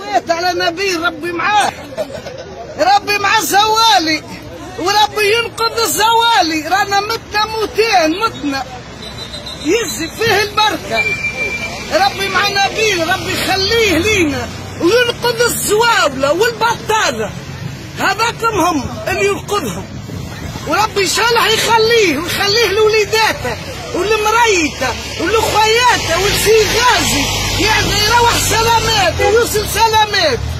ويت على نبي ربي معاه. ربي معاه زوالي وربي ينقذ الزوالي رانا متنا موتين متنا. يزي فيه البركة. ربي مع نبي ربي يخليه لينا وينقذ الزواولة والبطالة هذاكم هم اللي ينقذهم. وربي إن شاء الله يخليه ويخليه لوليداته ولمريته ولخوياته ولسي غازي. يعني Yusuf Salamet